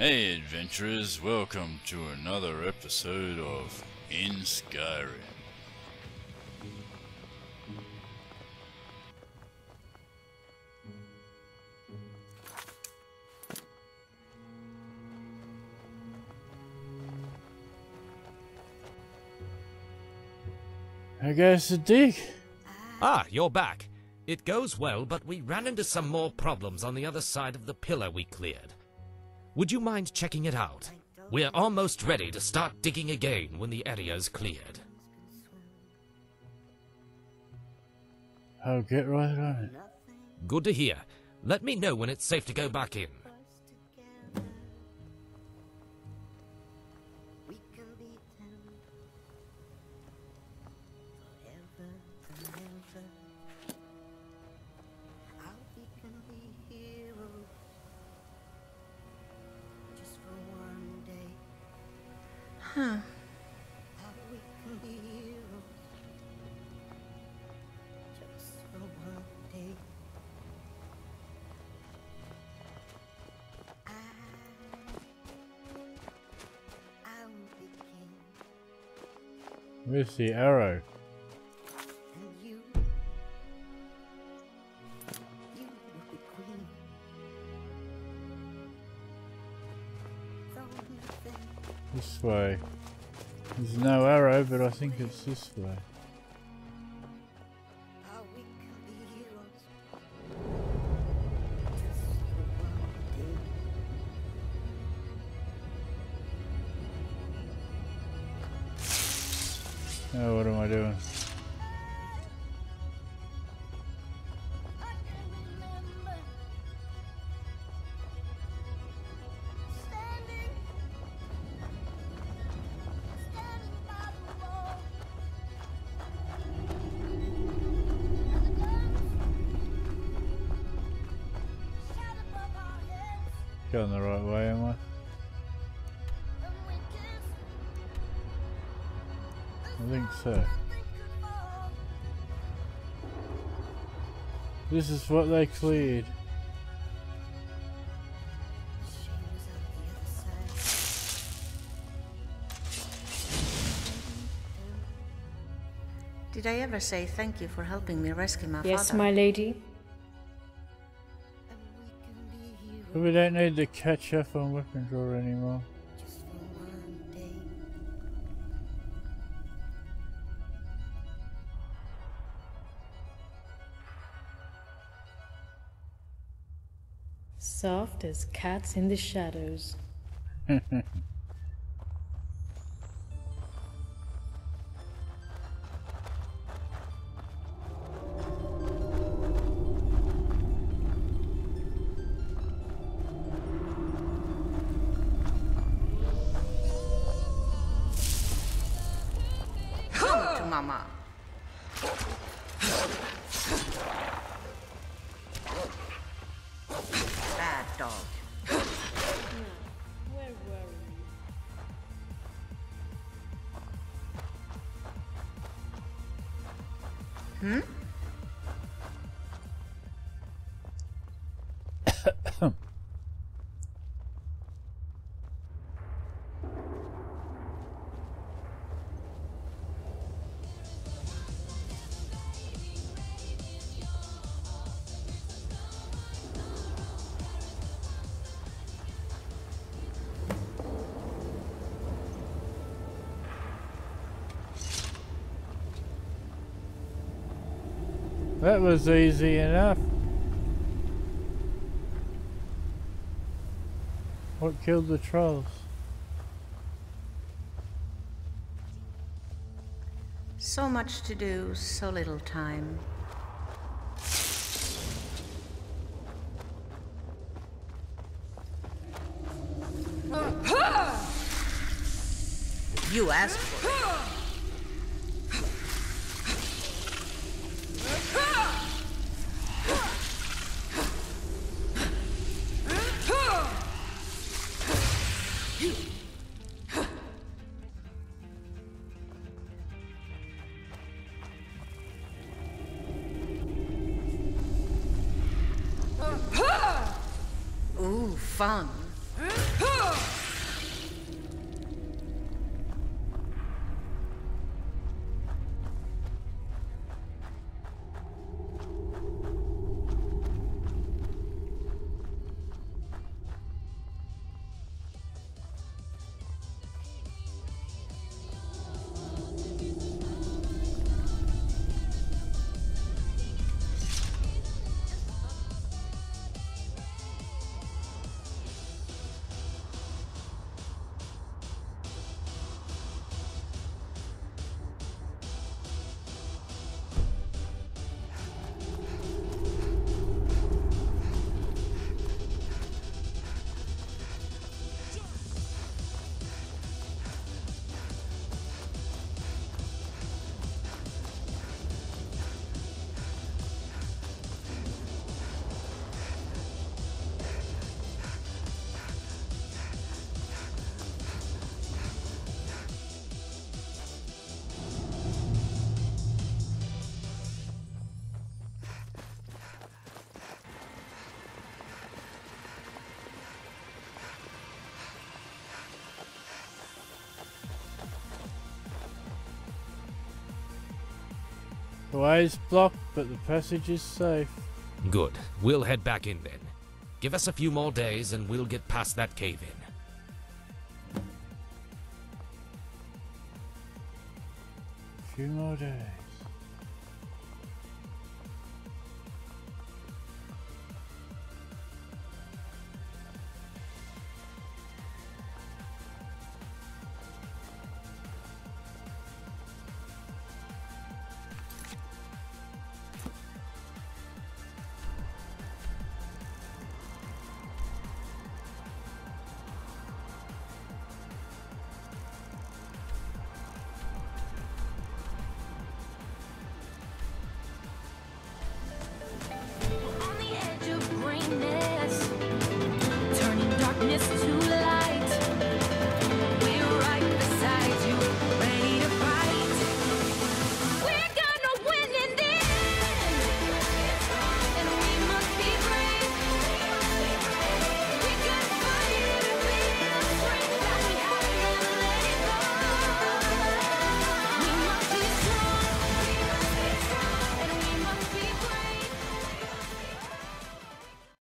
Hey adventurers, welcome to another episode of In Skyrim. I guess a dig. Ah, you're back. It goes well, but we ran into some more problems on the other side of the pillar we cleared. Would you mind checking it out? We're almost ready to start digging again when the area's cleared. I'll get right on it. Good to hear. Let me know when it's safe to go back in. King. Where's the arrow? This way. There's no arrow, but I think it's this way. Oh, what am I doing? Going the right way, am I? and we kissed. I think so. Nothing could fall. This is what they cleared. She was on the other side. Did I ever say thank you for helping me rescue my Yes, father? my lady. But we don't need the catch up on weapon drawer anymore. just for one day. Soft as cats in the shadows. To mama. Bad dog. Where were we? That was easy enough. What killed the trolls? So much to do, so little time. You asked for it. Fun. Way is blocked, but the passage is safe. Good. We'll head back in then. Give us a few more days and we'll get past that cave in. A few more days.